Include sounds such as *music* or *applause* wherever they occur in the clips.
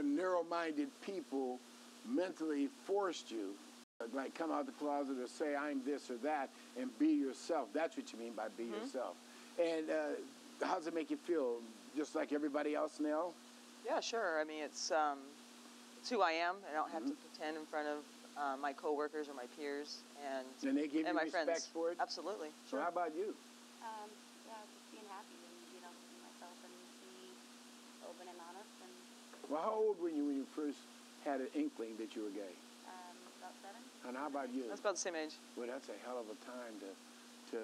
when narrow-minded people mentally forced you, like come out the closet or say I'm this or that, and be yourself. That's what you mean by be Mm-hmm. yourself. And uh, how does it make you feel? Just like everybody else now? Yeah, sure. I mean, it's um, it's who I am. I don't have Mm-hmm. to pretend in front of uh, my coworkers or my peers, and And they give and you my respect friends. for it? Absolutely. So Sure. how about you? Um, yeah, Well, how old were you when you first had an inkling that you were gay? um, about seven. And how about you? That's about the same age. Well, that's a hell of a time to to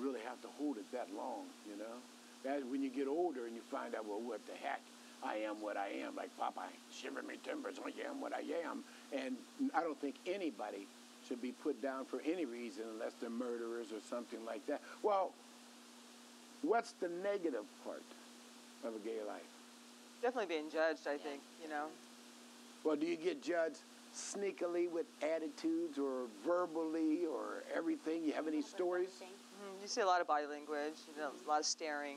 really have to hold it that long, you know. That when you get older and you find out, well, what the heck, I am what I am. Like Popeye, shiver me timbers, I am what I am. And I don't think anybody should be put down for any reason unless they're murderers or something like that. Well, what's the negative part of a gay life? Definitely being judged. I think you know. Well, do you get judged sneakily with attitudes or verbally or everything? You have any stories? Everything. Mhm. You see a lot of body language. You know, a lot of staring.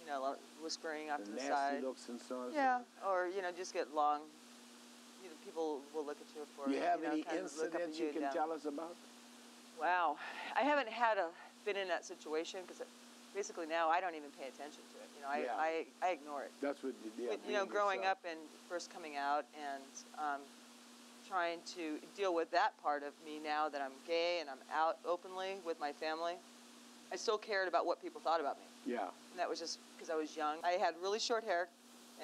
You know, a lot of whispering off The to the nasty side. looks and so on. and so Yeah, or you know, just get long. You know, people will look at you for. You have know, any kind of look up at incidents you can down. tell us about? Wow, I haven't had a been in that situation because basically now I don't even pay attention to it. You know, I Yeah. I, I ignore it. That's what yeah, But, you know, growing yourself. up and first coming out and um, trying to deal with that part of me now that I'm gay and I'm out openly with my family, I still cared about what people thought about me. Yeah. And that was just because I was young. I had really short hair,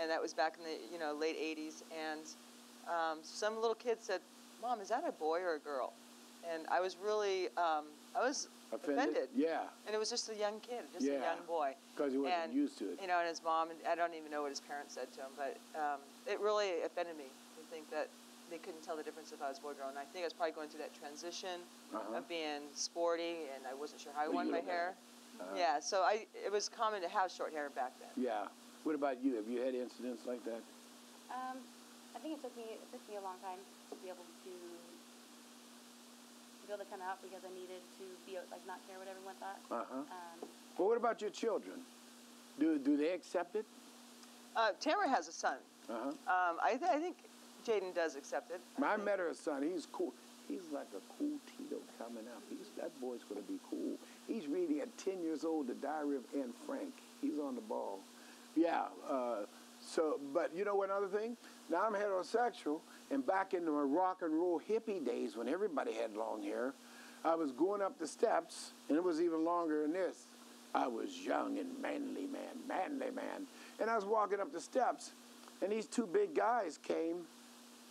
and that was back in the you know late '80s. And um, some little kid said, "Mom, is that a boy or a girl?" And I was really, um, I was offended. Yeah. And it was just a young kid, just Yeah. a young boy. 'Cause he wasn't and, used to it. You know, and his mom, and I don't even know what his parents said to him, but um, it really offended me to think that they couldn't tell the difference if I was boy or girl. And I think I was probably going through that transition Uh-huh. of being sporty, and I wasn't sure how I Well, wanted my hair. Uh-huh. Yeah, so I it was common to have short hair back then. Yeah. What about you? Have you had incidents like that? Um, I think it took me it took me a long time to be able to to to come out because I needed to be like not care what everyone thought. Uh-huh. Um, Well, what about your children? Do do they accept it? Uh, Tamara has a son. Uh-huh. Um, I, th- I think Jaden does accept it. I think. met her son. He's cool. He's like a cool Tito coming up. He's that boy's gonna be cool. He's reading at 10 years old the Diary of Anne Frank. He's on the ball. Yeah. Uh, so, but you know one other thing? Now I'm heterosexual, and back in my rock and roll hippie days when everybody had long hair, I was going up the steps, and it was even longer than this. I was young and manly man, manly man, and I was walking up the steps, and these two big guys came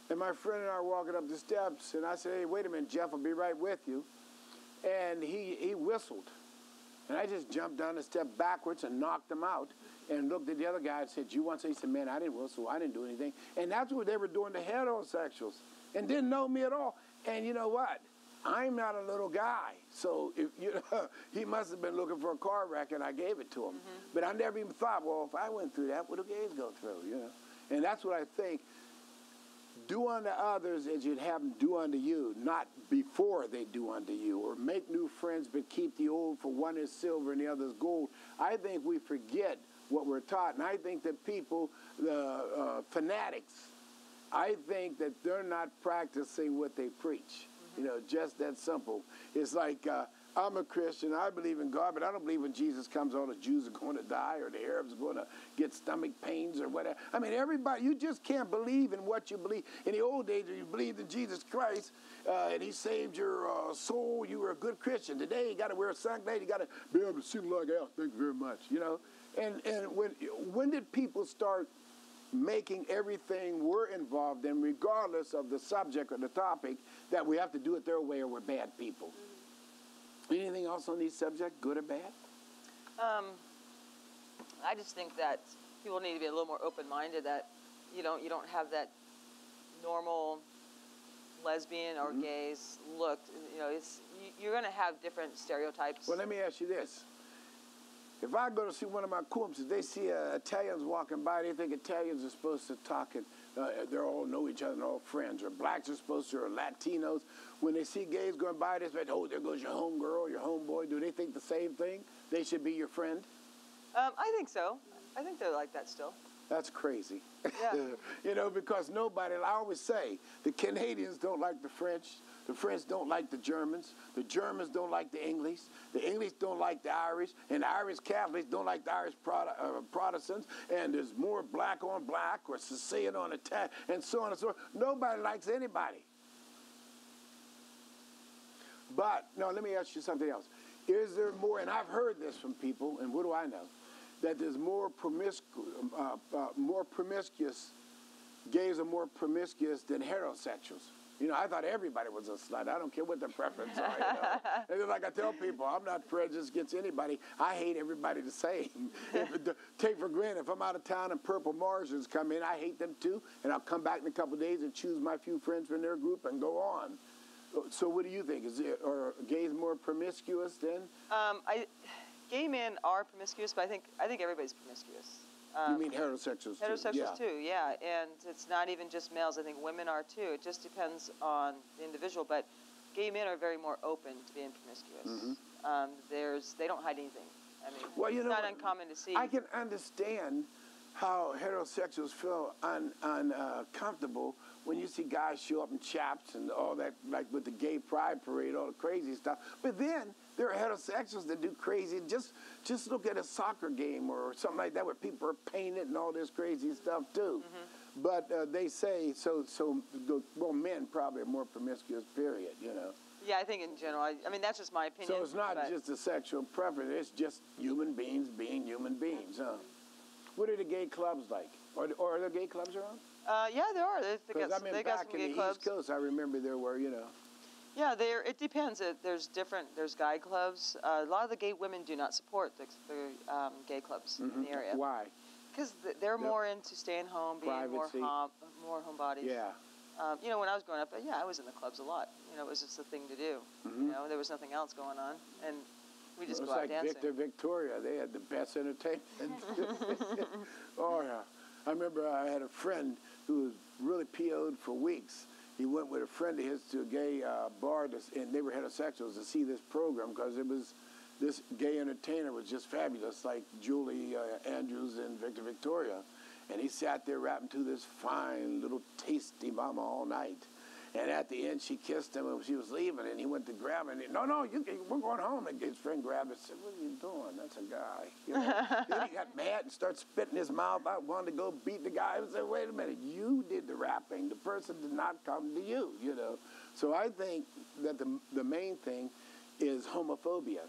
and my friend and I were walking up the steps, and I said, hey, wait a minute, Jeff, I'll be right with you. And he, he whistled. And I just jumped down the step backwards and knocked him out and looked at the other guy and said, you want to say? He said, man, I didn't whistle. I didn't do anything. And that's what they were doing to heterosexuals and didn't know me at all. And you know what? I'm not a little guy. So if, *laughs* you know, he must have been looking for a car wreck and I gave it to him. Mm-hmm. But I never even thought, well, if I went through that, what do gays go through, you know? And that's what I think do unto others as you'd have them do unto you, not before they do unto you, or make new friends but keep the old, for one is silver and the other is gold. I think we forget what we're taught, and I think that people, the uh, fanatics, I think that they're not practicing what they preach. You know, just that simple. It's like uh, I'm a Christian, I believe in God, but I don't believe when Jesus comes, all the Jews are going to die or the Arabs are going to get stomach pains or whatever. I mean, everybody, you just can't believe in what you believe. In the old days, you believed in Jesus Christ uh, and He saved your uh, soul. You were a good Christian. Today, you got to wear a sunglasses. You got to be able to sing like that. Thank you very much. You know, and and when when did people start? making everything we're involved in, regardless of the subject or the topic, that we have to do it their way or we're bad people. Anything else on these subjects, good or bad? Um, I just think that people need to be a little more open-minded. That you don't you don't have that normal lesbian or Mm-hmm. gays look. You know, it's you, you're going to have different stereotypes. Well, let me ask you this. If I go to see one of my corpses, they see uh, Italians walking by, they think Italians are supposed to talk and uh, they all know each other and all friends, or blacks are supposed to, or Latinos. When they see gays going by, they say, oh, there goes your homegirl, your homeboy. Do they think the same thing? They should be your friend? um, I think so. I think they're like that still. That's crazy. Yeah. *laughs* you know, because nobody, I always say, the Canadians don't like the French, the French don't like the Germans, the Germans don't like the English, the English don't like the Irish, and the Irish Catholics don't like the Irish Prot- uh, Protestants, and there's more black on black or Sicilian on Italian, and so on and so on. Nobody likes anybody. But, no, let me ask you something else. Is there more, and I've heard this from people, and what do I know? That there's more, promiscu- uh, uh, more promiscuous, gays are more promiscuous than heterosexuals. You know, I thought everybody was a slut. I don't care what their preference are. You know? *laughs* and then, like I tell people, I'm not prejudiced against anybody. I hate everybody the same. *laughs* if, take for granted, if I'm out of town and Purple Martians come in, I hate them too, and I'll come back in a couple of days and choose my few friends from their group and go on. So, what do you think? Is it, are gays more promiscuous than? Um, I, gay men are promiscuous, but I think I think everybody's promiscuous. Um, you mean heterosexuals? Heterosexuals too? yeah. too, yeah, and it's not even just males. I think women are too. It just depends on the individual, but gay men are very more open to being promiscuous. Um, there's they don't hide anything. I mean, Well, you it's know, not uncommon to see. I can understand how heterosexuals feel un, uncomfortable when you see guys show up in chaps and all that, like with the gay pride parade, all the crazy stuff. But then there are heterosexuals that do crazy. Just just look at a soccer game or something like that where people are painted and all this crazy stuff too. Mm-hmm. But uh, they say so. So well, men probably are more promiscuous. Period. You know. yeah, I think in general. I, I mean, that's just my opinion. So it's not but- just a sexual preference, it's just human beings being human beings, huh? What are the gay clubs like? Or, or are there gay clubs around? Uh, yeah, there are. They, they got, I mean, they got some in gay the clubs. East Coast, I remember there were, you know. Yeah, there. It depends. It, there's different. There's guy clubs. Uh, a lot of the gay women do not support the, the um, gay clubs in the area Mm-hmm. Why? because they're more into staying home, being Privacy. more home, more homebodies. Yeah. Um, you know, when I was growing up, uh, yeah, I was in the clubs a lot. You know, it was just a thing to do. You know, there was nothing else going on, and we just Mm-hmm. It was go out like dancing. Victor Victoria. They had the best entertainment. *laughs* *laughs* oh, yeah. I remember I had a friend who was really PO'd for weeks. He went with a friend of his to a gay uh, bar, to, and they were heterosexuals, to see this program because it was this gay entertainer was just fabulous, like Julie uh, Andrews and Victor Victoria. And he sat there rapping to this fine little tasty mama all night. And at the end, she kissed him and she was leaving, and he went to grab her. And he, no, no, you, we're going home. And his friend grabbed her and said, What are you doing? A guy. You know? *laughs* then he got mad and started spitting his mouth out, wanted to go beat the guy. and said, Wait a minute, you did the rapping. The person did not come to you, you know. So I think that the, the main thing is homophobia.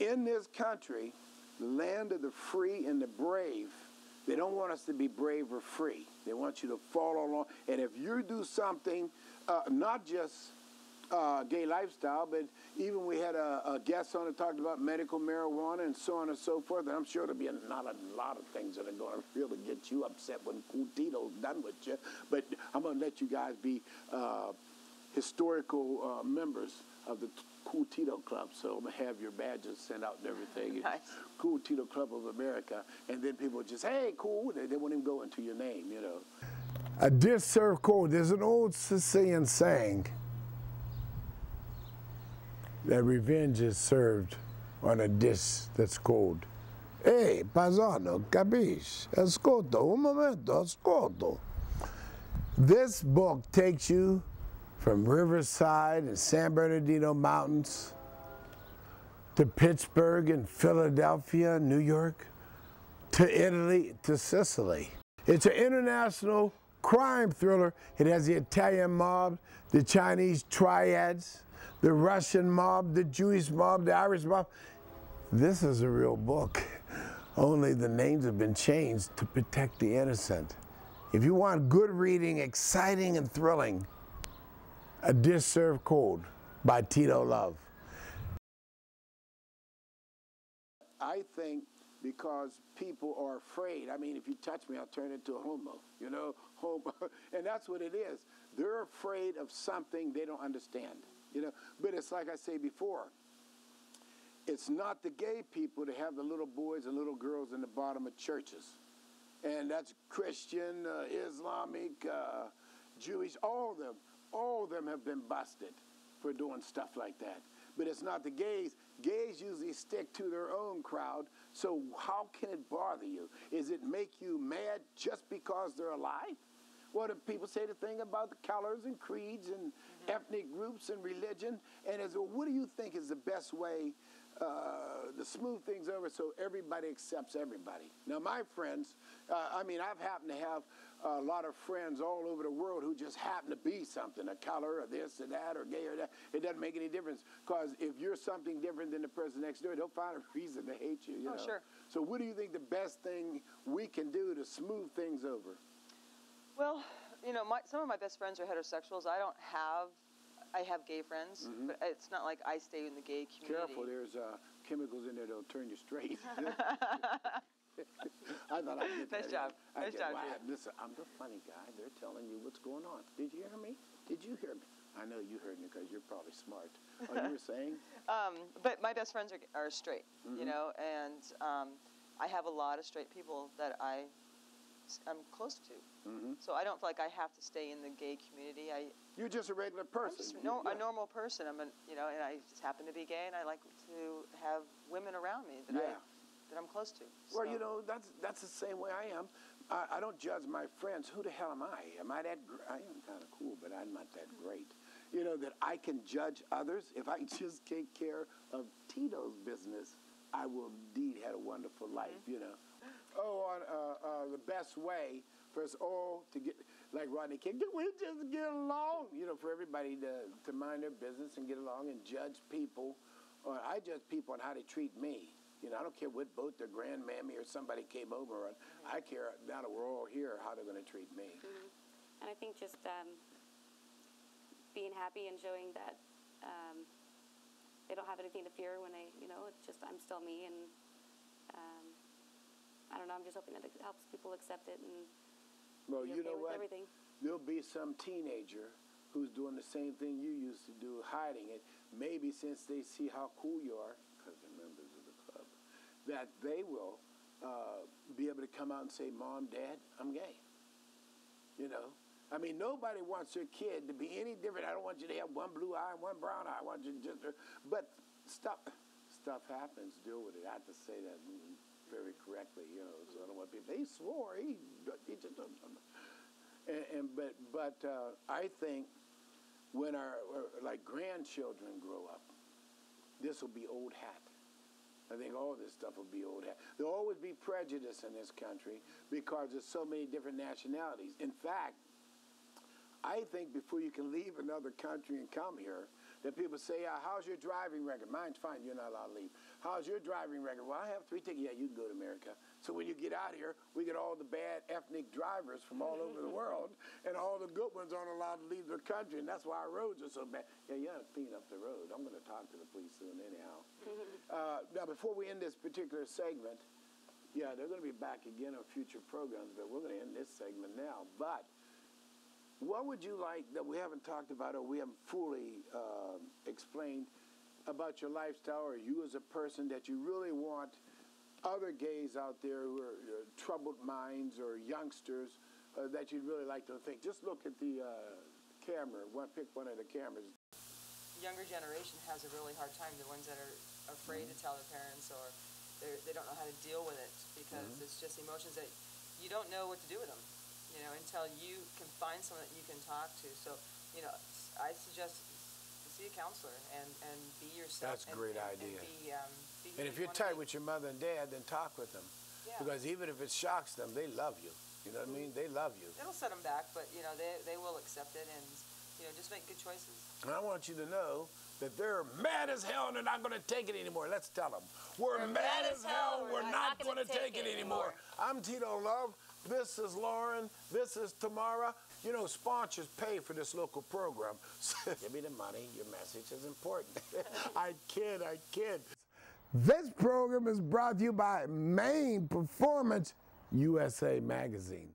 In this country, the land of the free and the brave, they don't want us to be brave or free. They want you to follow along. And if you do something, uh, not just uh, gay lifestyle, but even we had a, a guest on that talked about medical marijuana and so on and so forth. And I'm sure there'll be a, not a lot of things that are going to really get you upset when cool Tito's done with you. But I'm going to let you guys be uh, historical uh, members of the Cool Tito Club. So I'm going to have your badges sent out and everything. *laughs* Nice. Cool Tito Club of America. And then people just, hey, cool. They, they won't even go into your name, you know. A dish served cold. There's an old Sicilian saying that revenge is served on a dish that's cold. Ehi, Paisano, capisci? Ascolta, un momento, ascolto. This book takes you from Riverside and San Bernardino Mountains to Pittsburgh and Philadelphia, New York, to Italy, to Sicily. It's an international crime thriller. It has the Italian mob, the Chinese triads, the Russian mob, the Jewish mob, the Irish mob. This is a real book. Only the names have been changed to protect the innocent. If you want good reading, exciting and thrilling, A Dish Served Cold by Tito Love. I think because people are afraid. I mean, if you touch me, I'll turn into a homo. You know, *laughs* homo, and that's what it is. They're afraid of something they don't understand. You know, but it's like I say before. It's not the gay people that have the little boys and little girls in the bottom of churches, and that's Christian, uh, Islamic, uh, Jewish. All of them, all of them have been busted for doing stuff like that. But it's not the gays. gays usually stick to their own crowd. So how can it bother you? Is it make you mad just because they're alive? What do people say the thing about the colors and creeds and mm-hmm. ethnic groups and religion? And as well, what do you think is the best way uh, to smooth things over so everybody accepts everybody? Now, my friends, uh, I mean, I've happened to have a lot of friends all over the world who just happen to be something, a color or this or that or gay or that. It doesn't make any difference because if you're something different than the person next door, they'll find a *laughs* reason to hate you. you oh, know? sure. So, what do you think the best thing we can do to smooth things over? Well, you know, my, some of my best friends are heterosexuals. I don't have, I have gay friends, mm-hmm. but it's not like I stay in the gay community. Careful, there's uh, chemicals in there that'll turn you straight. *laughs* *laughs* I thought I'd get Nice that. job. I nice job, wow. Listen, I'm the funny guy. They're telling you what's going on. Did you hear me? Did you hear me? I know you heard me because you're probably smart. Oh, you were *laughs* saying? Um, but my best friends are, are straight, mm-hmm. you know, and um, I have a lot of straight people that I I'm close to. Mm-hmm. So I don't feel like I have to stay in the gay community. I you're just a regular person. I'm just no, yeah. a normal person. I'm a, you know, and I just happen to be gay, and I like to have women around me that yeah. I that I'm close to. Well, so. you know, that's that's the same way I am. I, I, don't judge my friends. Who the hell am I? Am I that? Gr- I am kind of cool, but I'm not that great. You know that I can judge others if I *laughs* just take care of Tito's business. I will indeed have a wonderful life. Mm-hmm. You know. Oh, on uh, uh, the best way for us all to get, like Rodney King, can we just get along? You know, for everybody to, to mind their business and get along and judge people. Or I judge people on how they treat me. You know, I don't care what boat their grandmammy or somebody came over on. Mm-hmm. I care now that we're all here how they're going to treat me. Mm-hmm. And I think just um, being happy and showing that um, they don't have anything to fear when they, you know, it's just I'm still me and um, I don't know. I'm just hoping that it helps people accept it and well, be you okay know with what? everything. There'll be some teenager who's doing the same thing you used to do, hiding it. Maybe since they see how cool you are, because they're members of the club, that they will uh, be able to come out and say, "Mom, Dad, I'm gay." You know, I mean, nobody wants their kid to be any different. I don't want you to have one blue eye and one brown eye. I want you to just, but stuff, stuff happens. Deal with it. I have to say that very correctly, you know. So I don't want people. He swore. He, he just. And, and but but uh, I think when our like grandchildren grow up, this will be old hat. I think all this stuff will be old hat. There'll always be prejudice in this country because there's so many different nationalities. In fact, I think before you can leave another country and come here, that people say, uh, how's your driving record? Mine's fine, you're not allowed to leave. How's your driving record? Well, I have three tickets. Yeah, you can go to America. So when you get out here, we get all the bad ethnic drivers from all over the *laughs* world, and all the good ones aren't allowed to leave their country, and that's why our roads are so bad. Yeah, you got to clean up the road. I'm going to talk to the police soon anyhow. *laughs* uh, now, before we end this particular segment, yeah, they're going to be back again on future programs, but we're going to end this segment now. But what would you like that we haven't talked about or we haven't fully uh, explained about your lifestyle or you as a person that you really want other gays out there who are uh, troubled minds or youngsters uh, that you'd really like to think? Just look at the uh, camera. One, pick one of the cameras. Younger generation has a really hard time. The ones that are afraid mm-hmm. to tell their parents or they don't know how to deal with it because mm-hmm. it's just emotions that you don't know what to do with them you know, until you can find someone that you can talk to. So, you know, I suggest see a counselor and, and be yourself. That's a great and, idea. And, be, um, be and if you're tight with your mother and dad, then talk with them. Yeah. Because even if it shocks them, they love you. You know what I mean? They love you. It'll set them back, but, you know, they, they will accept it and, you know, just make good choices. And I want you to know that they're mad as hell and they're not going to take it anymore. Let's tell them. We're, mad, mad, as hell. We're, we're not, not going to take, take, it anymore. anymore. I'm Tito Love. This is Lauren. This is Tamara. You know, sponsors pay for this local program. *laughs* Give me the money. Your message is important. *laughs* I kid, I kid. This program is brought to you by Main Performance USA Magazine.